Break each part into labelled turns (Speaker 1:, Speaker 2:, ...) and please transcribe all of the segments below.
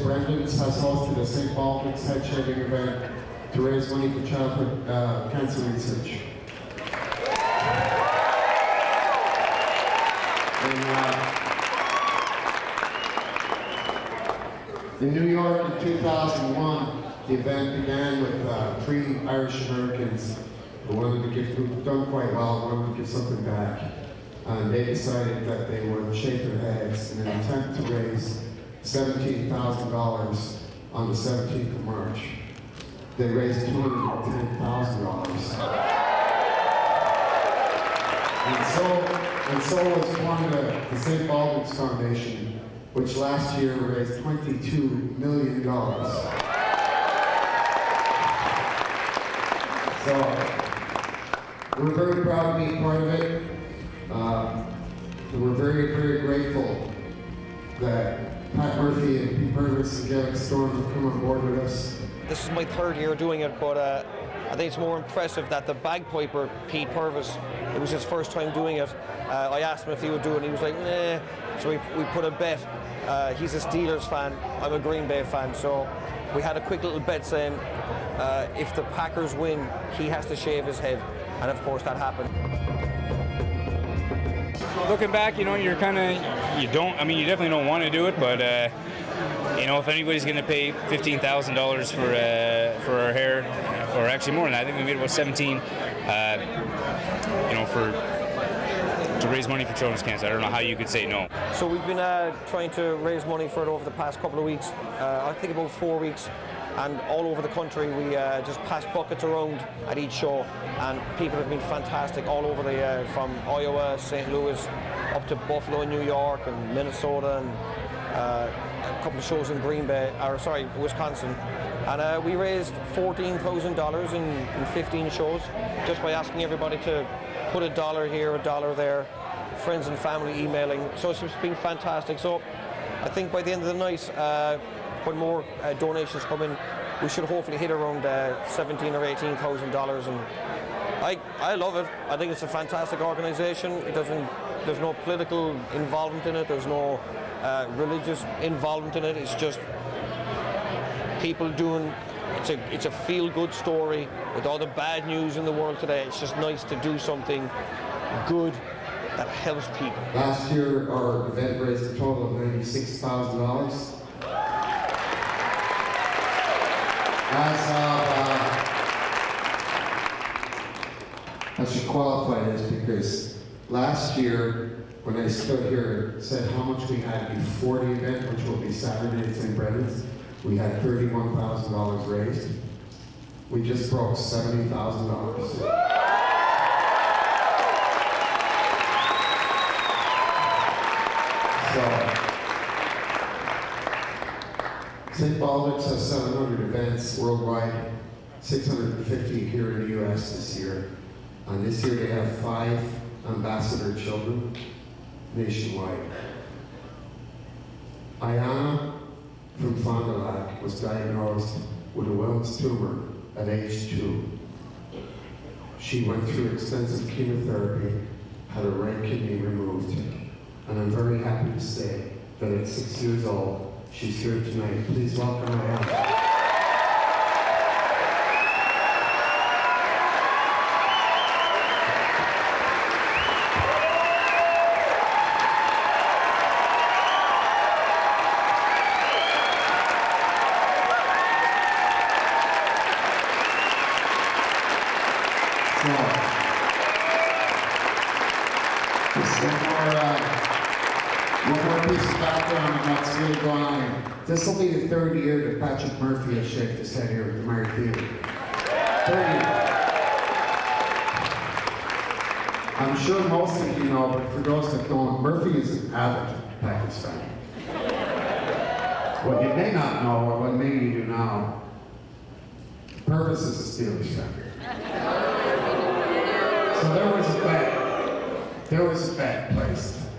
Speaker 1: St. Has hosted a St. Baldrick's head shaving event to raise money for childhood uh, cancer research. Uh, in New York in 2001, the event began with uh, three Irish Americans who wanted to give, who'd done quite well, wanted to give something back. And they decided that they would shave their heads in an attempt to raise $17,000 on the 17th of March. They raised $210,000. And so, and so was formed the, the St. Baldrick's Foundation, which last year raised $22 million. So, we're very proud to be part of it. Uh, we're very, very grateful that Pat Murphy and Pete Purvis and Gaelic Storm have come on board with us.
Speaker 2: This is my third year doing it, but uh, I think it's more impressive that the bagpiper, Pete Purvis, it was his first time doing it. Uh, I asked him if he would do it, and he was like, nah. So we, we put a bet. Uh, he's a Steelers fan, I'm a Green Bay fan, so we had a quick little bet saying uh, if the Packers win, he has to shave his head. And of course, that happened.
Speaker 3: Looking back, you know, you're kind of, you don't, I mean, you definitely don't want to do it, but, uh, you know, if anybody's going to pay $15,000 for uh, for our hair, or actually more than that, I think we made about 17, uh, you know, for to raise money for children's cancer. I don't know how you could say no.
Speaker 2: So we've been uh, trying to raise money for it over the past couple of weeks. Uh, I think about four weeks. And all over the country, we uh, just pass buckets around at each show, and people have been fantastic all over the uh, from Iowa, St. Louis, up to Buffalo, New York, and Minnesota, and uh, a couple of shows in Green Bay, or sorry, Wisconsin. And uh, we raised $14,000 in, in 15 shows just by asking everybody to put a dollar here, a dollar there, friends and family emailing. So it's been fantastic. So I think by the end of the night, uh, when more uh, donations come in, we should hopefully hit around uh, 17 or 18,000 dollars. And I, I love it. I think it's a fantastic organisation. It doesn't, there's no political involvement in it. There's no uh, religious involvement in it. It's just people doing. It's a, it's a feel-good story with all the bad news in the world today. It's just nice to do something good that helps people.
Speaker 1: Last year, our event raised a total of $96,000. As uh, I should qualify this because last year, when I stood here said how much we had before the event, which will be Saturday at St. Brendan's, we had $31,000 raised. We just broke $70,000. St. Baldrick's has 700 events worldwide, 650 here in the U.S. this year. And this year they have five ambassador children nationwide. Ayana from Fond du Lac was diagnosed with a Wilms tumor at age two. She went through extensive chemotherapy, had her right kidney removed, and I'm very happy to say that at six years old, she's here tonight. Please welcome. So, here. This will be the third year that Patrick Murphy has shaved his set here at the Meyer Theatre. Third. I'm sure most of you know, but for those that don't, Murphy is an avid Packers fan. What you may not know, or what maybe you do now, Purvis is a Steelers fan. So there was a bet, there was a bet placed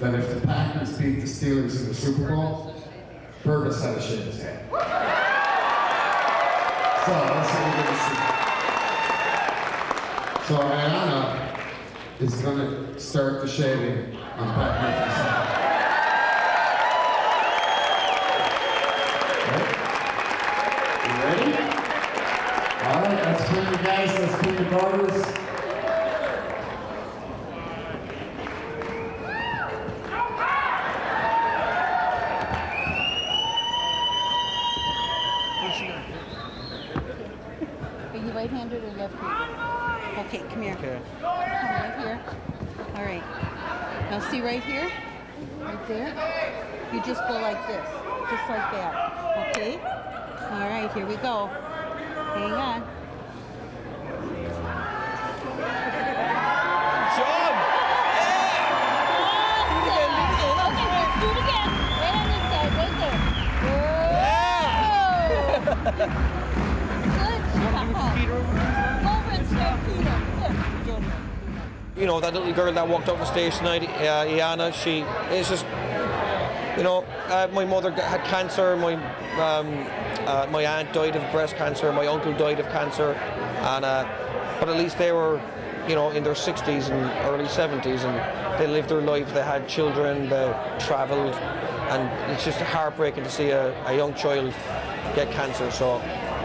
Speaker 1: that if the Packers beat the Steelers in the Super Bowl, Purvis had a shit in his head. So that's what we're gonna see. So Ayanna is gonna start the shaving on Pat Murphy's side. You ready? All right, let's clean the guys, let's clean the barbers. Head.
Speaker 4: Okay, come here.
Speaker 2: Okay.
Speaker 4: Come right here. All right. Now see right here? Right there? You just go like this. Just like that. Okay? All right, here we go. Hang on.
Speaker 2: Job! you know, that little girl that walked out the stage tonight, uh, Iana, she is just, you know, uh, my mother had cancer, my um, uh, my aunt died of breast cancer, my uncle died of cancer, and uh, but at least they were, you know, in their 60s and early 70s, and they lived their life. They had children, they travelled, and it's just heartbreaking to see a, a young child get cancer. So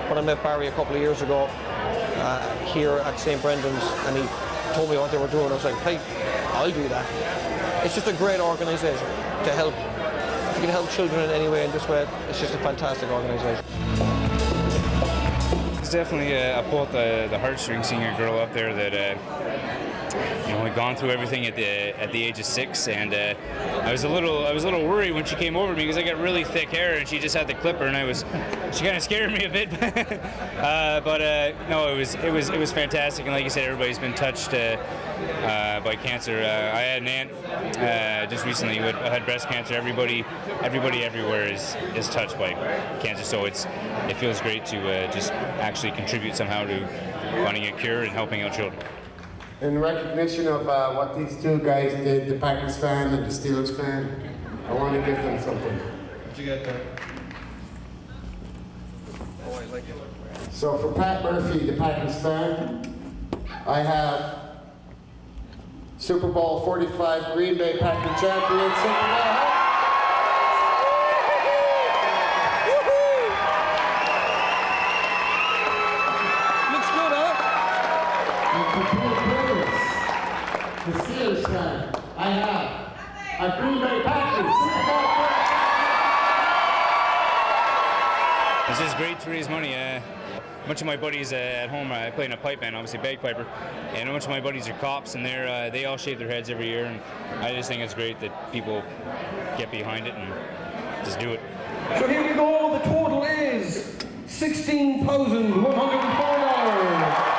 Speaker 2: when I met Barry a couple of years ago, uh, here at St. Brendan's and he told me what they were doing. I was like, hey, I'll do that. It's just a great organisation to help. If you can help children in any way in this way, it's just a fantastic organisation.
Speaker 3: It's definitely uh, I pulled the, the heartstrings seeing a girl up there that uh, you know had gone through everything at the at the age of six, and uh, I was a little I was a little worried when she came over to me because I got really thick hair and she just had the clipper, and I was she kind of scared me a bit. uh, but uh, no, it was it was it was fantastic, and like you said, everybody's been touched. Uh, uh, by cancer, I had an aunt just recently who had, breast cancer. Everybody, everybody everywhere is is touched by cancer, so it's it feels great to just actually contribute somehow to finding a cure and helping out children.
Speaker 1: In recognition of uh, what these two guys did, the Packers fan and the Steelers fan, I want to give them something.
Speaker 2: Did you get there? Oh, I like it.
Speaker 1: So for Pat Murphy, the Packers fan, I have Super Bowl 45 Green Bay Packers champion Super Bowl. Green Bay Packers Super Bowl 45.
Speaker 3: It's just great to raise money. Uh, a bunch of my buddies uh, at home, I play in a pipe band, obviously bagpiper, and a bunch of my buddies are cops, and they're uh, they all shave their heads every year, and I just think it's great that people get behind it and just do it.
Speaker 2: So here we go. The total is sixteen thousand one hundred and four dollars.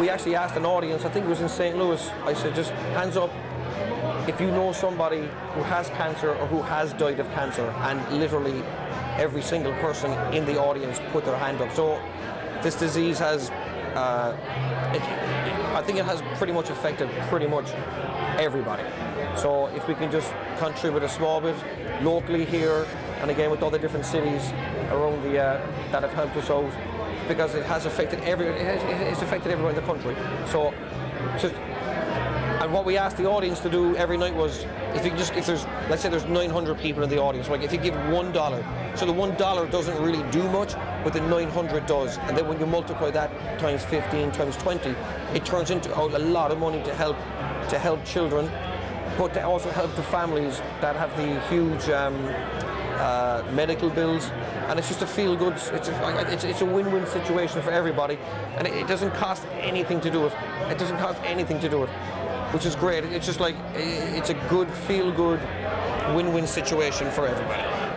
Speaker 2: We actually asked an audience. I think it was in St. Louis. I said, just hands up if you know somebody who has cancer or who has died of cancer, and literally every single person in the audience put their hand up. So this disease has, uh, it, I think it has pretty much affected pretty much everybody. So if we can just contribute a small bit locally here, and again with all the different cities around the uh, that have helped us out, because it has affected every, it has, it's affected everyone in the country. So just and what we asked the audience to do every night was, if you just, if there's, let's say there's 900 people in the audience, like if you give one dollar, so the one dollar doesn't really do much, but the 900 does, and then when you multiply that times 15 times 20, it turns into a lot of money to help, to help children, but to also help the families that have the huge um, uh, medical bills, and it's just a feel-good. It's a, it's, it's a win-win situation for everybody, and it, it doesn't cost anything to do it. It doesn't cost anything to do it, which is great. It's just like it's a good, feel-good, win-win situation for everybody.